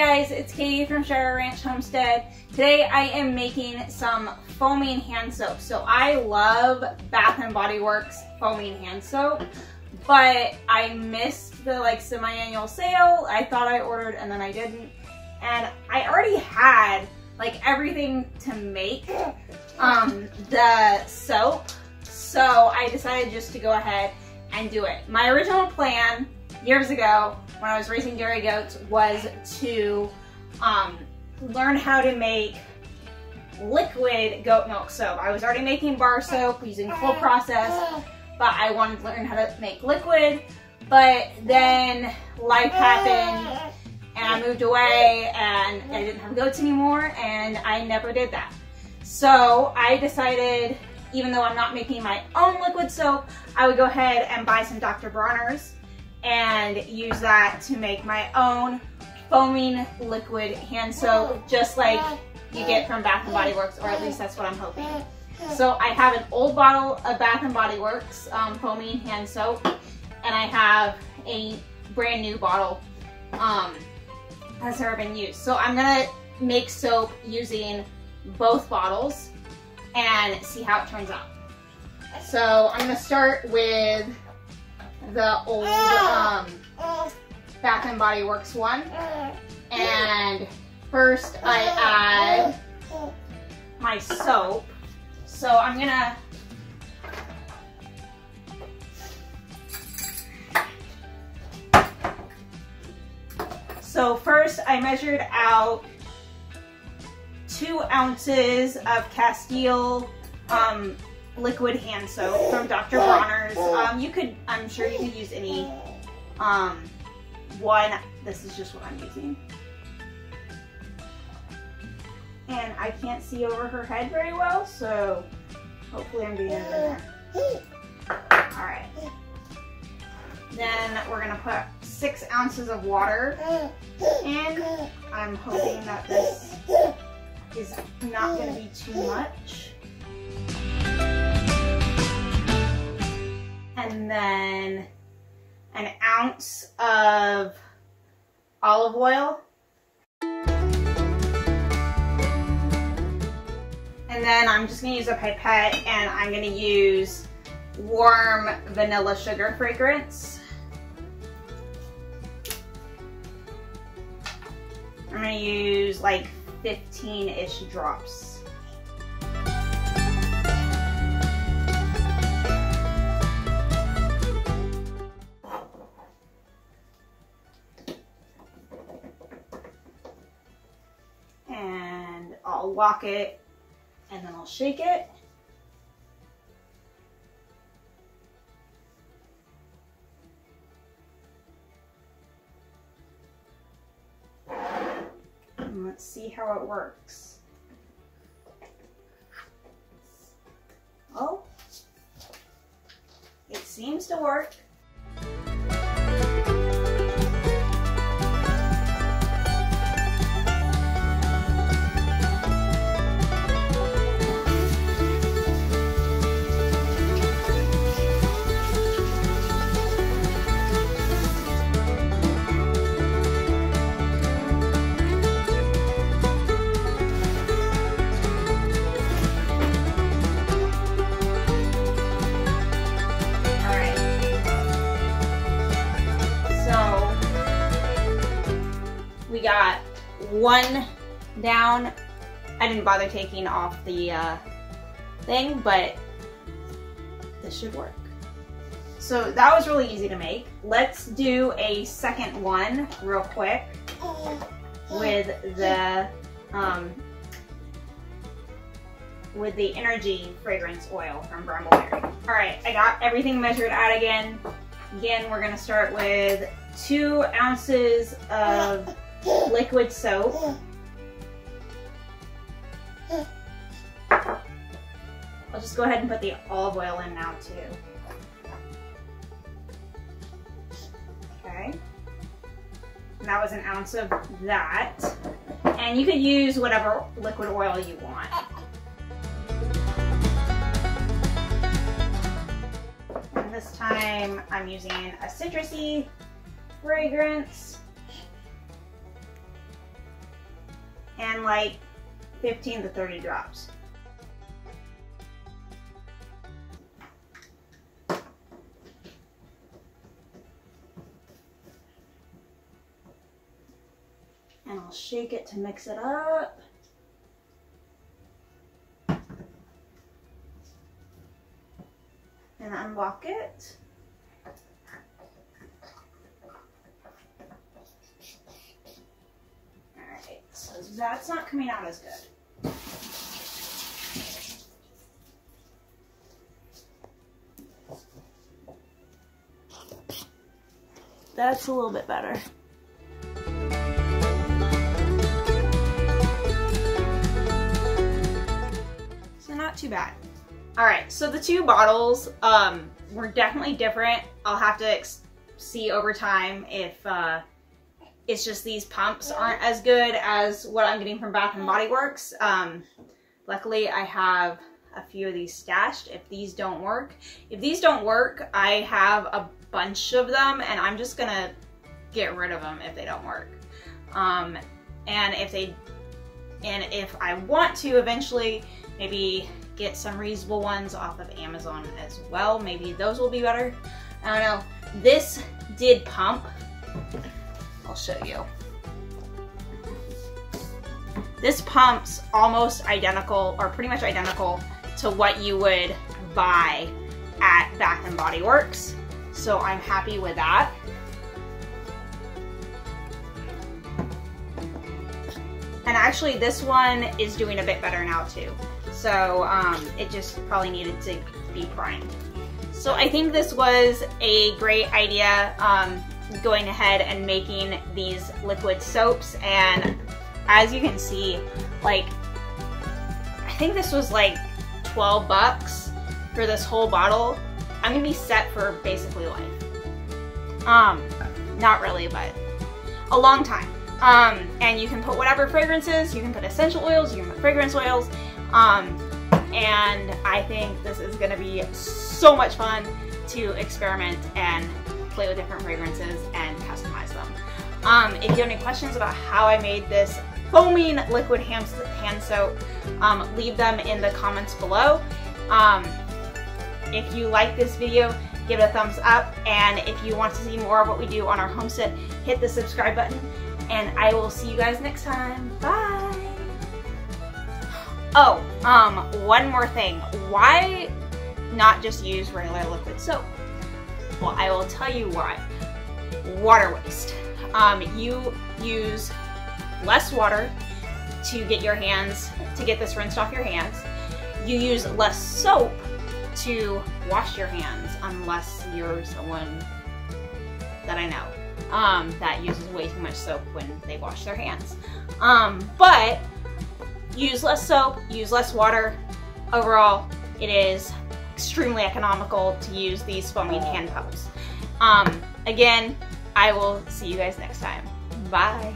guys, it's Katie from Shire Ranch Homestead. Today I am making some foaming hand soap. So I love Bath and Body Works foaming hand soap, but I missed the like semi-annual sale. I thought I ordered and then I didn't. And I already had like everything to make um, the soap. So I decided just to go ahead and do it. My original plan years ago when I was raising dairy goats was to um, learn how to make liquid goat milk soap. I was already making bar soap using full process, but I wanted to learn how to make liquid. But then life happened and I moved away and I didn't have goats anymore and I never did that. So I decided, even though I'm not making my own liquid soap, I would go ahead and buy some Dr. Bronner's and use that to make my own foaming liquid hand soap, just like you get from Bath & Body Works, or at least that's what I'm hoping. So I have an old bottle of Bath & Body Works um, foaming hand soap, and I have a brand new bottle um, that's never been used. So I'm gonna make soap using both bottles and see how it turns out. So I'm gonna start with the old um, Bath and Body Works one. And first I add my soap. So I'm gonna So first I measured out two ounces of Castile um, liquid hand soap from Dr. Bronner's. Um, you could, I'm sure you could use any um, one. This is just what I'm using. And I can't see over her head very well, so hopefully I'm it in there. All right. Then we're gonna put six ounces of water in. I'm hoping that this is not gonna be too much. And then an ounce of olive oil. And then I'm just gonna use a pipette and I'm gonna use warm vanilla sugar fragrance. I'm gonna use like 15-ish drops. I'll lock it and then I'll shake it. And let's see how it works. Oh, it seems to work. We got one down. I didn't bother taking off the uh, thing, but this should work. So that was really easy to make. Let's do a second one real quick with the um, with the energy fragrance oil from Brambleberry. All right, I got everything measured out again. Again, we're gonna start with two ounces of liquid soap. I'll just go ahead and put the olive oil in now too. Okay. And that was an ounce of that. And you could use whatever liquid oil you want. And this time I'm using a citrusy fragrance. And like 15 to 30 drops. And I'll shake it to mix it up. And unlock it. Alright, so that's not coming out as good. That's a little bit better. So not too bad. All right, so the two bottles um, were definitely different. I'll have to see over time if uh, it's just these pumps aren't as good as what I'm getting from Bath & Body Works. Um, luckily, I have a few of these stashed if these don't work. If these don't work, I have a bunch of them and I'm just gonna get rid of them if they don't work. Um, and if they, and if I want to eventually maybe get some reasonable ones off of Amazon as well, maybe those will be better. I don't know. This did pump. I'll show you. This pumps almost identical or pretty much identical to what you would buy at Bath and Body Works. So I'm happy with that. And actually this one is doing a bit better now too. So um, it just probably needed to be primed. So I think this was a great idea um, going ahead and making these liquid soaps. And as you can see, like, I think this was like 12 bucks for this whole bottle. I'm gonna be set for basically life. Um, not really, but a long time. Um, and you can put whatever fragrances, you can put essential oils, you can put fragrance oils. Um, and I think this is gonna be so much fun to experiment and play with different fragrances and customize them. Um, if you have any questions about how I made this foaming liquid hand, soap, um, leave them in the comments below. Um, if you like this video, give it a thumbs up. And if you want to see more of what we do on our homestead, hit the subscribe button. And I will see you guys next time. Bye. Oh, um, one more thing. Why not just use regular liquid soap? I will tell you why. Water waste. Um, you use less water to get your hands, to get this rinsed off your hands. You use less soap to wash your hands unless you're someone that I know um, that uses way too much soap when they wash their hands. Um, but use less soap, use less water. Overall, it is extremely economical to use these foaming hand pumps. Um, again, I will see you guys next time. Bye.